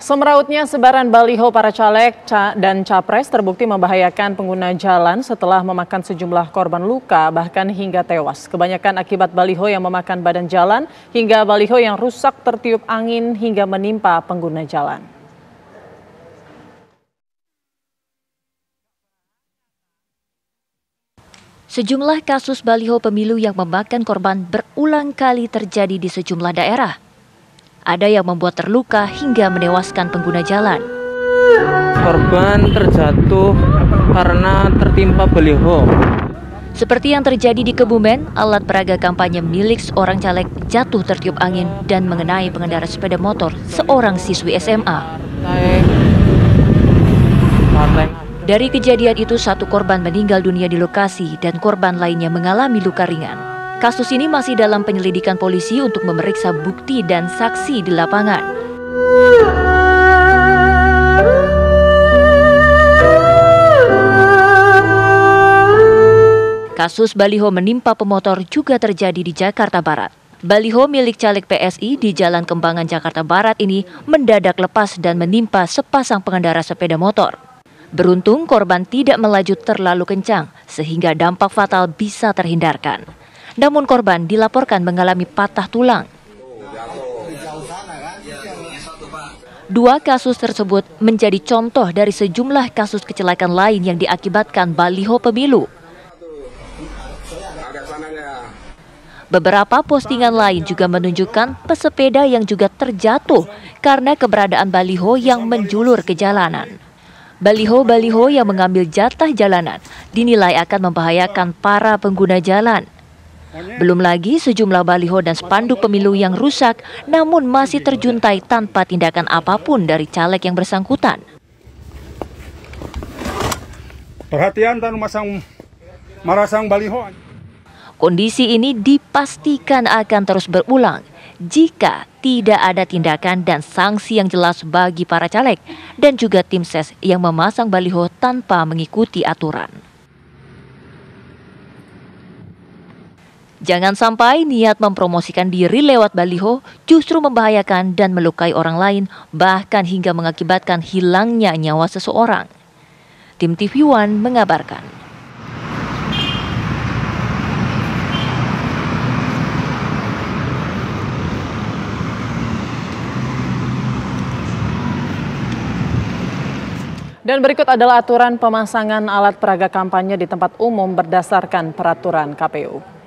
Semerautnya sebaran baliho para caleg dan capres terbukti membahayakan pengguna jalan setelah memakan sejumlah korban luka bahkan hingga tewas. Kebanyakan akibat baliho yang memakan badan jalan hingga baliho yang rusak tertiup angin hingga menimpa pengguna jalan. Sejumlah kasus baliho pemilu yang memakan korban berulang kali terjadi di sejumlah daerah ada yang membuat terluka hingga menewaskan pengguna jalan. Korban terjatuh karena tertimpa baliho. Seperti yang terjadi di Kebumen, alat peraga kampanye milik seorang caleg jatuh tertiup angin dan mengenai pengendara sepeda motor seorang siswi SMA. Dari kejadian itu, satu korban meninggal dunia di lokasi dan korban lainnya mengalami luka ringan. Kasus ini masih dalam penyelidikan polisi untuk memeriksa bukti dan saksi di lapangan. Kasus baliho menimpa pemotor juga terjadi di Jakarta Barat. Baliho milik caleg PSI di Jalan Kembangan Jakarta Barat ini mendadak lepas dan menimpa sepasang pengendara sepeda motor. Beruntung korban tidak melaju terlalu kencang sehingga dampak fatal bisa terhindarkan. Namun korban dilaporkan mengalami patah tulang. Dua kasus tersebut menjadi contoh dari sejumlah kasus kecelakaan lain yang diakibatkan baliho pemilu. Beberapa postingan lain juga menunjukkan pesepeda yang juga terjatuh karena keberadaan baliho yang menjulur ke jalanan. Baliho-baliho yang mengambil jatah jalanan dinilai akan membahayakan para pengguna jalan. Belum lagi sejumlah baliho dan spanduk pemilu yang rusak namun masih terjuntai tanpa tindakan apa pun dari caleg yang bersangkutan. Perhatian dan masang marasang baliho. Kondisi ini dipastikan akan terus berulang jika tidak ada tindakan dan sanksi yang jelas bagi para caleg dan juga tim ses yang memasang baliho tanpa mengikuti aturan. Jangan sampai niat mempromosikan diri lewat baliho justru membahayakan dan melukai orang lain, bahkan hingga mengakibatkan hilangnya nyawa seseorang. Tim TV One mengabarkan. Dan berikut adalah aturan pemasangan alat peraga kampanye di tempat umum berdasarkan peraturan KPU.